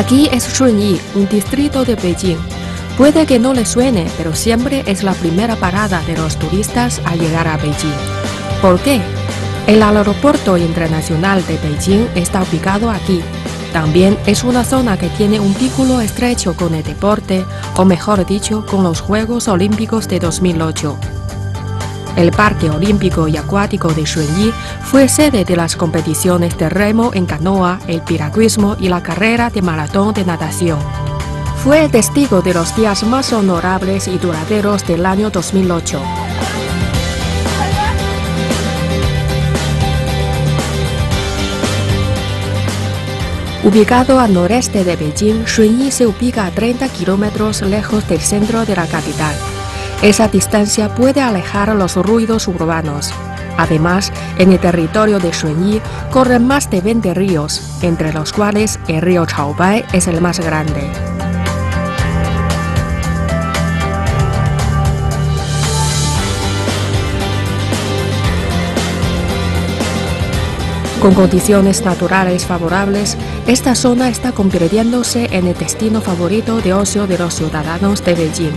Aquí es Shunyi, un distrito de Beijing. Puede que no le suene, pero siempre es la primera parada de los turistas al llegar a Beijing. ¿Por qué? El aeropuerto internacional de Beijing está ubicado aquí. También es una zona que tiene un vínculo estrecho con el deporte, o mejor dicho, con los Juegos Olímpicos de 2008. El Parque Olímpico y Acuático de Shunyi fue sede de las competiciones de remo en canoa, el piragüismo y la carrera de maratón de natación. Fue testigo de los días más honorables y duraderos del año 2008. Ubicado al noreste de Beijing, Shunyi se ubica a 30 kilómetros lejos del centro de la capital. Esa distancia puede alejar los ruidos urbanos. Además, en el territorio de Shunyi corren más de 20 ríos, entre los cuales el río Chaobai es el más grande. Con condiciones naturales favorables, esta zona está convirtiéndose en el destino favorito de ocio de los ciudadanos de Beijing.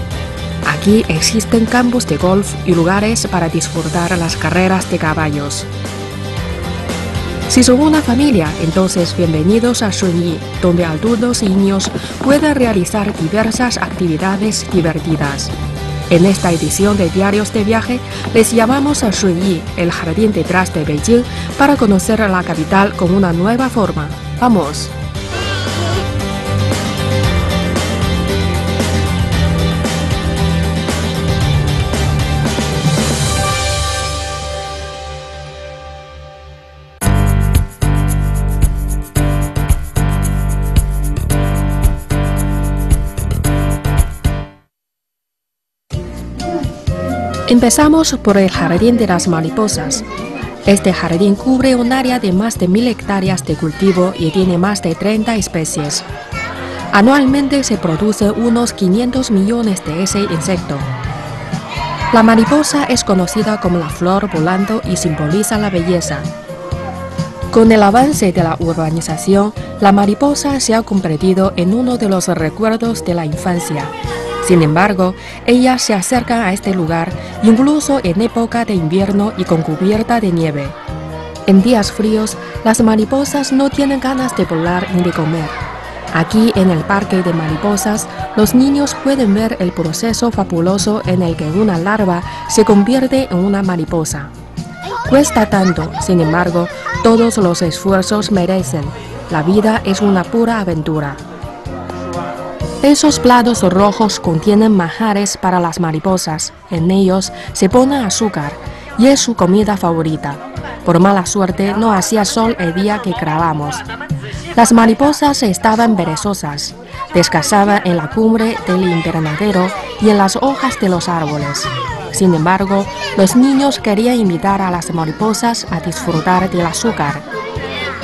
Aquí existen campos de golf y lugares para disfrutar las carreras de caballos. Si son una familia, entonces bienvenidos a Shunyi, donde adultos y niños pueden realizar diversas actividades divertidas. En esta edición de Diarios de Viaje les llamamos a Shunyi, el jardín detrás de Beijing, para conocer la capital con una nueva forma. ¡Vamos! Empezamos por el Jardín de las Mariposas. Este jardín cubre un área de más de mil hectáreas de cultivo y tiene más de 30 especies. Anualmente se produce unos 500 millones de ese insecto. La mariposa es conocida como la flor volando y simboliza la belleza. Con el avance de la urbanización, la mariposa se ha convertido en uno de los recuerdos de la infancia. Sin embargo, ellas se acercan a este lugar incluso en época de invierno y con cubierta de nieve. En días fríos, las mariposas no tienen ganas de volar ni de comer. Aquí en el parque de mariposas, los niños pueden ver el proceso fabuloso en el que una larva se convierte en una mariposa. Cuesta tanto, sin embargo, todos los esfuerzos merecen. La vida es una pura aventura. Esos platos rojos contienen majares para las mariposas. En ellos se pone azúcar y es su comida favorita. Por mala suerte no hacía sol el día que grabamos. Las mariposas estaban perezosas. Descansaban en la cumbre del invernadero y en las hojas de los árboles. Sin embargo, los niños querían invitar a las mariposas a disfrutar del azúcar.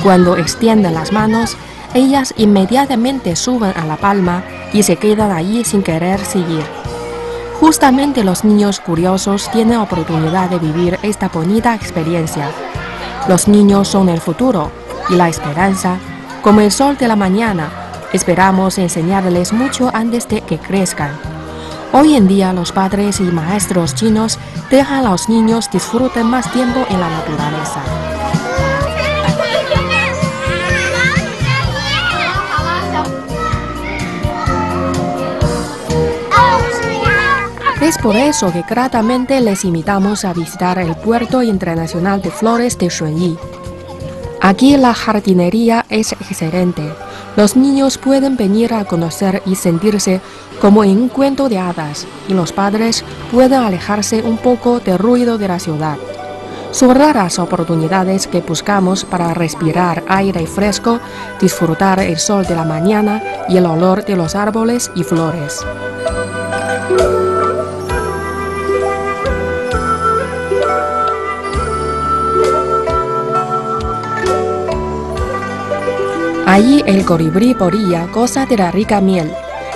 Cuando extienden las manos, ellas inmediatamente suben a la palma y se quedan allí sin querer seguir. Justamente los niños curiosos tienen oportunidad de vivir esta bonita experiencia. Los niños son el futuro y la esperanza, como el sol de la mañana, esperamos enseñarles mucho antes de que crezcan. Hoy en día los padres y maestros chinos dejan a los niños disfruten más tiempo en la naturaleza. Es por eso que gratamente les invitamos a visitar el Puerto Internacional de Flores de Shunyi. Aquí la jardinería es excelente. Los niños pueden venir a conocer y sentirse como en un cuento de hadas, y los padres pueden alejarse un poco del ruido de la ciudad. Son raras oportunidades que buscamos para respirar aire fresco, disfrutar el sol de la mañana y el olor de los árboles y flores. Allí el colibrí porilla goza de la rica miel.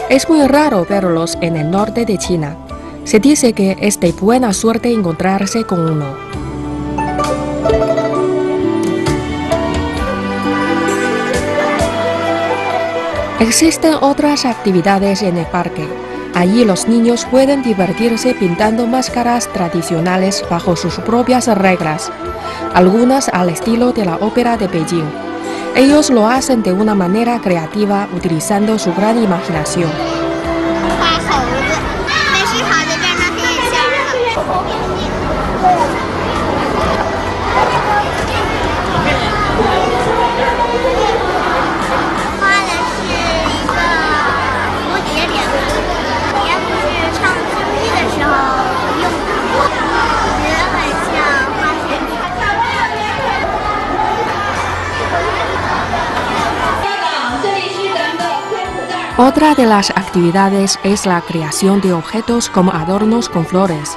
Es muy raro verlos en el norte de China. Se dice que es de buena suerte encontrarse con uno. Existen otras actividades en el parque. Allí los niños pueden divertirse pintando máscaras tradicionales bajo sus propias reglas, algunas al estilo de la ópera de Beijing. Ellos lo hacen de una manera creativa utilizando su gran imaginación. Otra de las actividades es la creación de objetos como adornos con flores.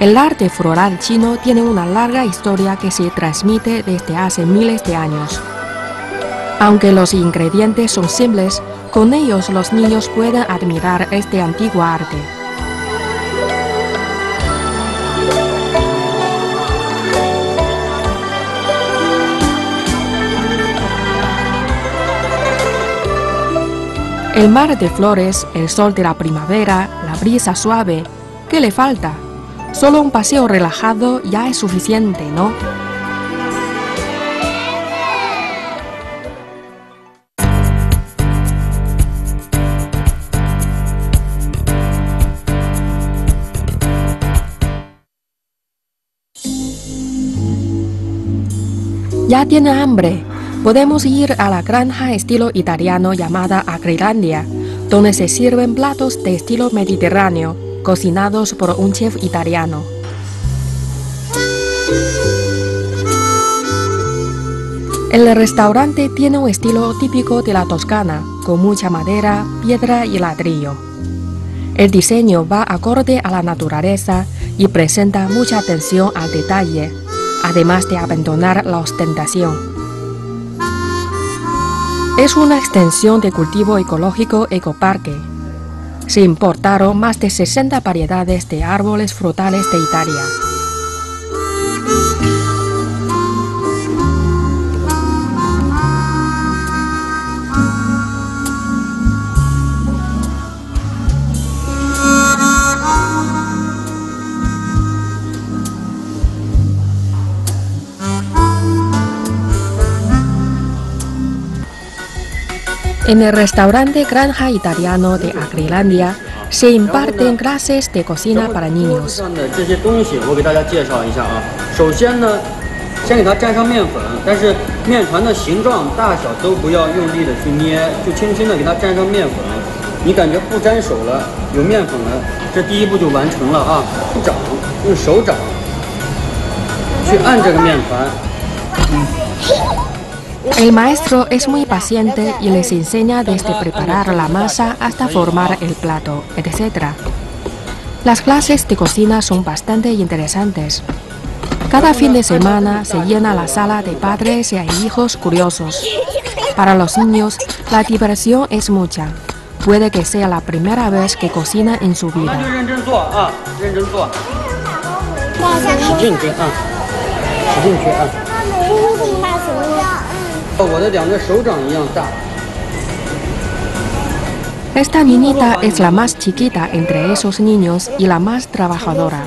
El arte floral chino tiene una larga historia que se transmite desde hace miles de años. Aunque los ingredientes son simples, con ellos los niños pueden admirar este antiguo arte. El mar de flores, el sol de la primavera, la brisa suave. ¿Qué le falta? Solo un paseo relajado ya es suficiente, ¿no? ¿Ya tiene hambre? Podemos ir a la granja estilo italiano llamada Agrilandia, donde se sirven platos de estilo mediterráneo, cocinados por un chef italiano. El restaurante tiene un estilo típico de la Toscana, con mucha madera, piedra y ladrillo. El diseño va acorde a la naturaleza y presenta mucha atención al detalle, además de abandonar la ostentación. Es una extensión de cultivo ecológico ecoparque. Se importaron más de 60 variedades de árboles frutales de Italia. En el restaurante Granja Italiano de Agrilandia se imparten clases de cocina para niños. El maestro es muy paciente y les enseña desde preparar la masa hasta formar el plato, etc. Las clases de cocina son bastante interesantes. Cada fin de semana se llena la sala de padres y hijos curiosos. Para los niños, la diversión es mucha. Puede que sea la primera vez que cocina en su vida. Esta niñita es la más chiquita entre esos niños y la más trabajadora.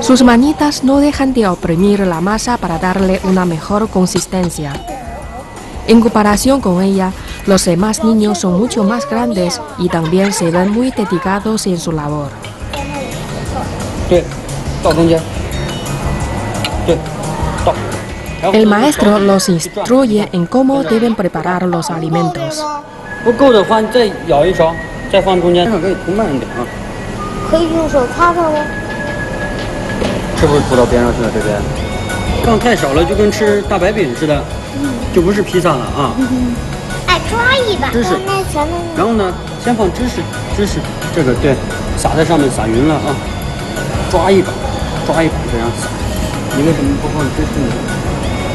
Sus manitas no dejan de oprimir la masa para darle una mejor consistencia. En comparación con ella, los demás niños son mucho más grandes y también se ven muy dedicados en su labor. El maestro los instruye en cómo deben preparar los alimentos.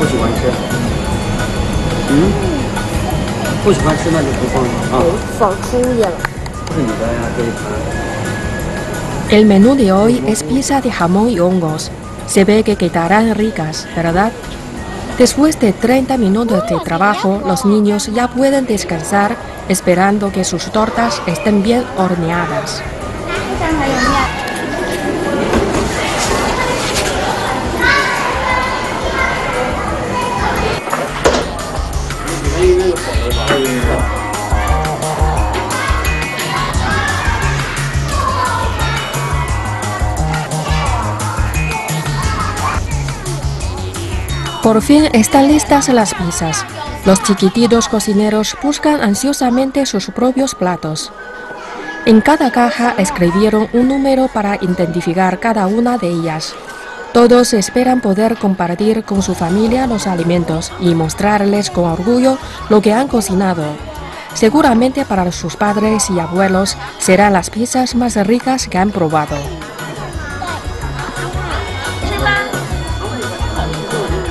不喜欢吃。嗯，不喜欢吃那就不放了啊。放出去了。是你的呀，这一盘。El menú de hoy es pizza de jamón y hongos. Se ve que quedarán ricas, ¿verdad? Después de 30 minutos de trabajo, los niños ya pueden descansar esperando que sus tortas estén bien horneadas. Por fin están listas las pizzas. Los chiquititos cocineros buscan ansiosamente sus propios platos. En cada caja escribieron un número para identificar cada una de ellas. Todos esperan poder compartir con su familia los alimentos y mostrarles con orgullo lo que han cocinado. Seguramente para sus padres y abuelos serán las pizzas más ricas que han probado.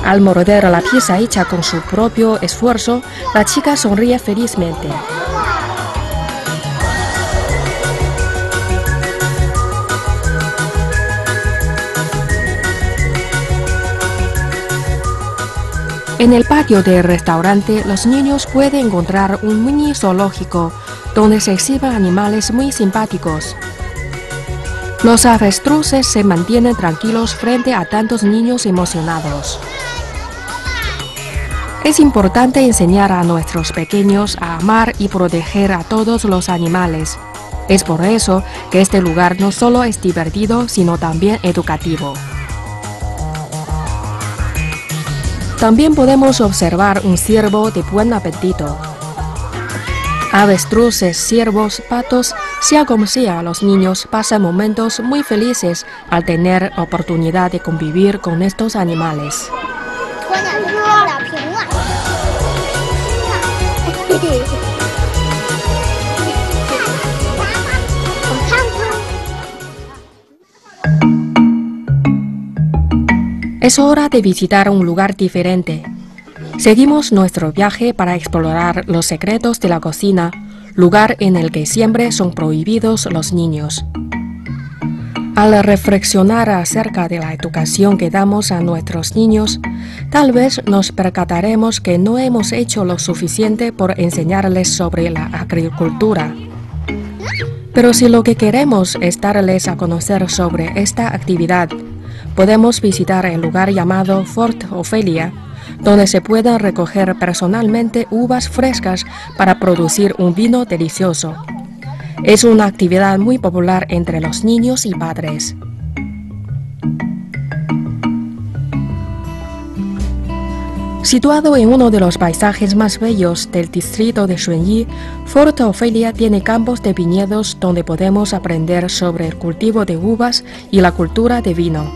Al morder la pieza hecha con su propio esfuerzo, la chica sonríe felizmente. En el patio del restaurante, los niños pueden encontrar un mini zoológico donde se exhiben animales muy simpáticos. Los avestruces se mantienen tranquilos frente a tantos niños emocionados. Es importante enseñar a nuestros pequeños a amar y proteger a todos los animales. Es por eso que este lugar no solo es divertido, sino también educativo. También podemos observar un ciervo de buen apetito. Avestruces, ciervos, patos, sea como sea, los niños pasan momentos muy felices al tener oportunidad de convivir con estos animales. Es hora de visitar un lugar diferente. Seguimos nuestro viaje para explorar los secretos de la cocina, lugar en el que siempre son prohibidos los niños. Al reflexionar acerca de la educación que damos a nuestros niños, tal vez nos percataremos que no hemos hecho lo suficiente por enseñarles sobre la agricultura. Pero si lo que queremos es darles a conocer sobre esta actividad, podemos visitar el lugar llamado Fort Ophelia, donde se pueden recoger personalmente uvas frescas para producir un vino delicioso. Es una actividad muy popular entre los niños y padres. Situado en uno de los paisajes más bellos del distrito de Xuanyi, Fort Ophelia tiene campos de viñedos donde podemos aprender sobre el cultivo de uvas y la cultura de vino.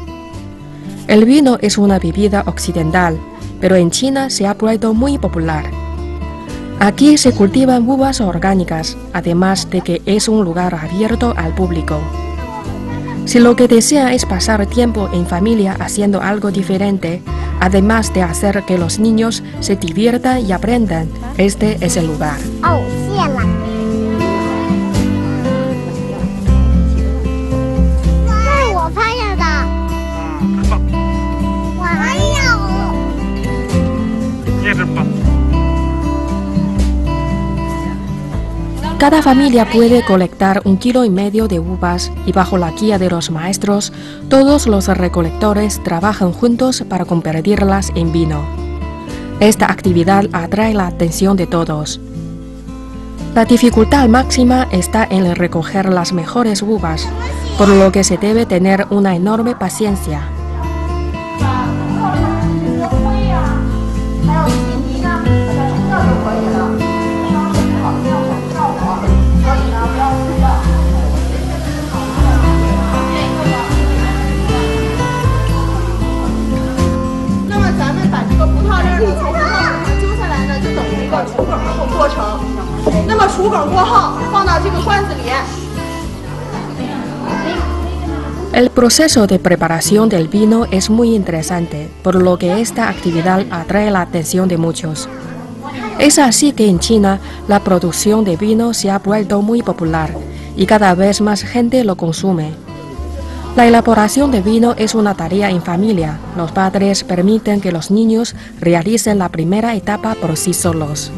El vino es una bebida occidental, pero en China se ha vuelto muy popular. Aquí se cultivan uvas orgánicas, además de que es un lugar abierto al público. Si lo que desea es pasar tiempo en familia haciendo algo diferente, además de hacer que los niños se diviertan y aprendan, este es el lugar. Cada familia puede colectar un kilo y medio de uvas y bajo la guía de los maestros, todos los recolectores trabajan juntos para convertirlas en vino. Esta actividad atrae la atención de todos. La dificultad máxima está en recoger las mejores uvas, por lo que se debe tener una enorme paciencia. El proceso de preparación del vino es muy interesante, por lo que esta actividad atrae la atención de muchos. Es así que en China la producción de vino se ha vuelto muy popular y cada vez más gente lo consume. La elaboración de vino es una tarea en familia. Los padres permiten que los niños realicen la primera etapa por sí solos.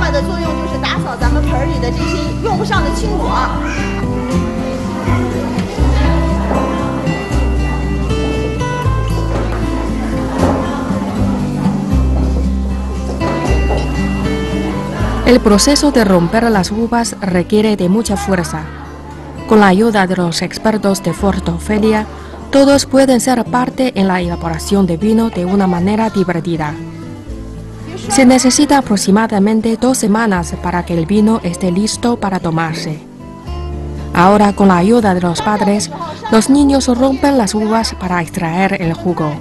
那么，如果爸爸跟着来的家庭呢？爸爸的作用就是打扫咱们盆儿里的这些用不上的青果。 El proceso de romper las uvas requiere de mucha fuerza. Con la ayuda de los expertos de Fortofelia, todos pueden ser parte en la elaboración de vino de una manera divertida. Se necesita aproximadamente dos semanas para que el vino esté listo para tomarse. Ahora, con la ayuda de los padres, los niños rompen las uvas para extraer el jugo.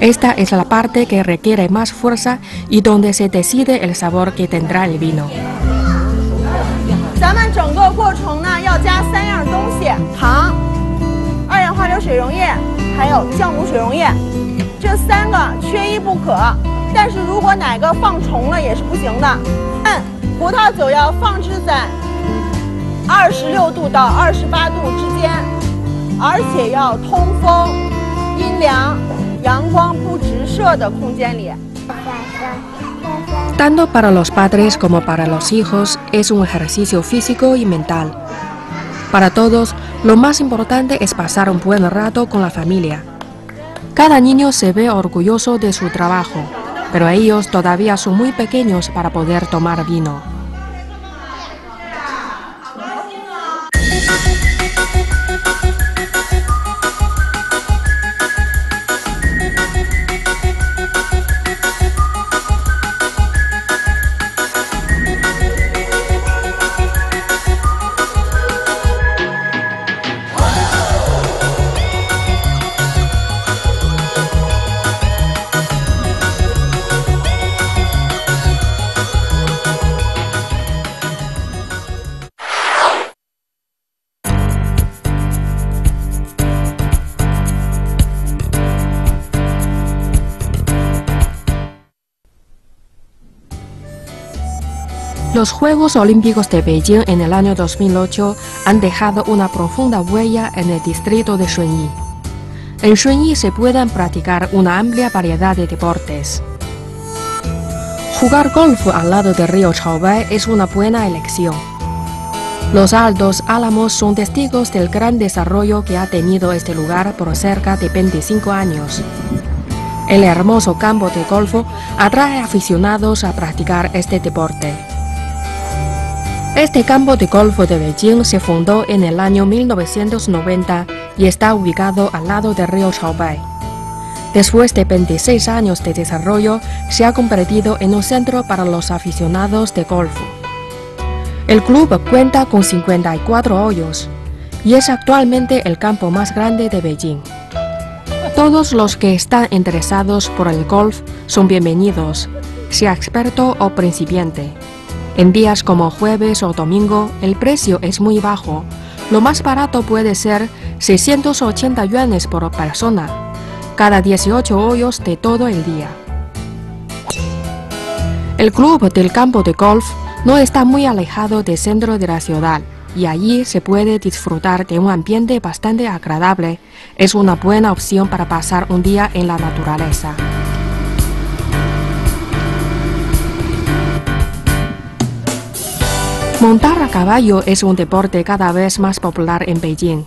Esta es la parte que requiere más fuerza y donde se decide el sabor que tendrá el vino. 咱们整个过程呢，要加三样东西：糖、二氧化硫水溶液，还有酵母水溶液，这三个缺一不可。但是如果哪个放重了也是不行的。嗯，葡萄酒要放置在二十六度到二十八度之间，而且要通风、阴凉、阳光不直射的空间里。 Tanto para los padres como para los hijos es un ejercicio físico y mental. Para todos, lo más importante es pasar un buen rato con la familia. Cada niño se ve orgulloso de su trabajo, pero ellos todavía son muy pequeños para poder tomar vino. Los Juegos Olímpicos de Beijing en el año 2008 han dejado una profunda huella en el distrito de Shunyi. En Shunyi se pueden practicar una amplia variedad de deportes. Jugar golf al lado del río Chaobai es una buena elección. Los altos álamos son testigos del gran desarrollo que ha tenido este lugar por cerca de 25 años. El hermoso campo de golf atrae aficionados a practicar este deporte. Este campo de golf de Beijing se fundó en el año 1990 y está ubicado al lado del río Chaobai. Después de 26 años de desarrollo, se ha convertido en un centro para los aficionados de golf. El club cuenta con 54 hoyos y es actualmente el campo más grande de Beijing. Todos los que están interesados por el golf son bienvenidos, sea experto o principiante. En días como jueves o domingo, el precio es muy bajo. Lo más barato puede ser 680 yuanes por persona, cada 18 hoyos de todo el día. El club del campo de golf no está muy alejado del centro de la ciudad y allí se puede disfrutar de un ambiente bastante agradable. Es una buena opción para pasar un día en la naturaleza. Montar a caballo es un deporte cada vez más popular en Beijing.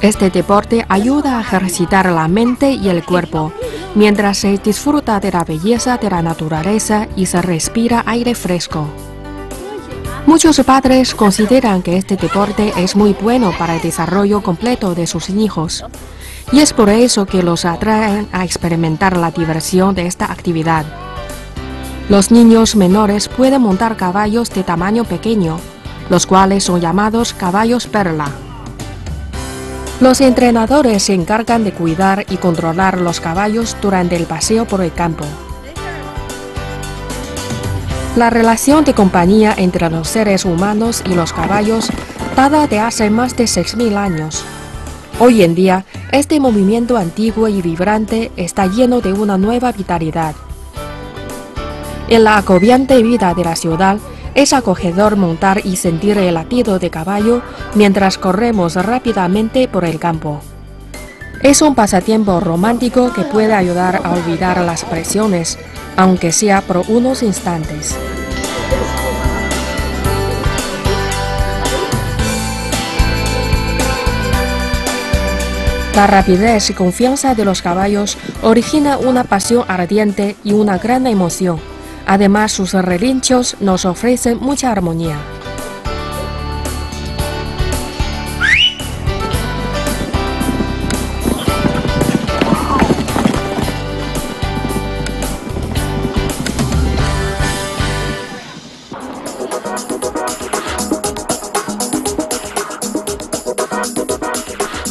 Este deporte ayuda a ejercitar la mente y el cuerpo, mientras se disfruta de la belleza de la naturaleza y se respira aire fresco. Muchos padres consideran que este deporte es muy bueno para el desarrollo completo de sus hijos, y es por eso que los atraen a experimentar la diversión de esta actividad. Los niños menores pueden montar caballos de tamaño pequeño, los cuales son llamados caballos perla. Los entrenadores se encargan de cuidar y controlar los caballos durante el paseo por el campo. La relación de compañía entre los seres humanos y los caballos data de hace más de 6.000 años. Hoy en día, este movimiento antiguo y vibrante está lleno de una nueva vitalidad. En la agobiante vida de la ciudad, es acogedor montar y sentir el latido de caballo mientras corremos rápidamente por el campo. Es un pasatiempo romántico que puede ayudar a olvidar las presiones, aunque sea por unos instantes. La rapidez y confianza de los caballos origina una pasión ardiente y una gran emoción. Además, sus relinchos nos ofrecen mucha armonía.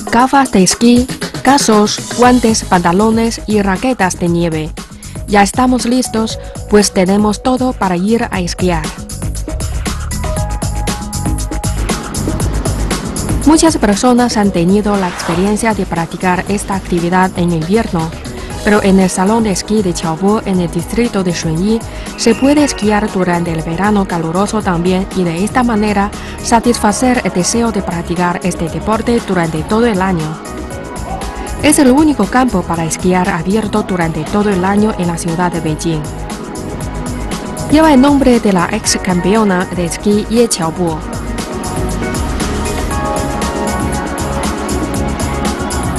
gafas de esquí, casos, guantes, pantalones y raquetas de nieve. Ya estamos listos, pues tenemos todo para ir a esquiar. Muchas personas han tenido la experiencia de practicar esta actividad en invierno, pero en el salón de esquí de Qiaobo en el distrito de Shunyi se puede esquiar durante el verano caluroso también y de esta manera satisfacer el deseo de practicar este deporte durante todo el año. Es el único campo para esquiar abierto durante todo el año en la ciudad de Beijing. Lleva el nombre de la ex campeona de esquí Ye Qiaobo.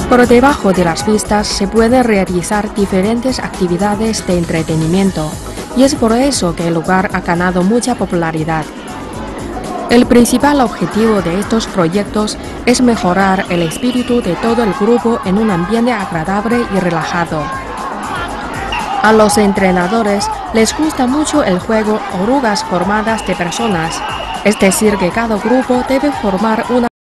Por debajo de las pistas se pueden realizar diferentes actividades de entretenimiento y es por eso que el lugar ha ganado mucha popularidad. El principal objetivo de estos proyectos es mejorar el espíritu de todo el grupo en un ambiente agradable y relajado. A los entrenadores les gusta mucho el juego orugas formadas de personas, es decir, que cada grupo debe formar una